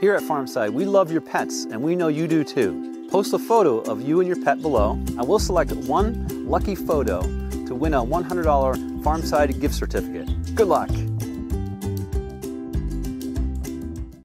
Here at Farmside, we love your pets, and we know you do too. Post a photo of you and your pet below, and we'll select one lucky photo to win a $100 Farmside gift certificate. Good luck!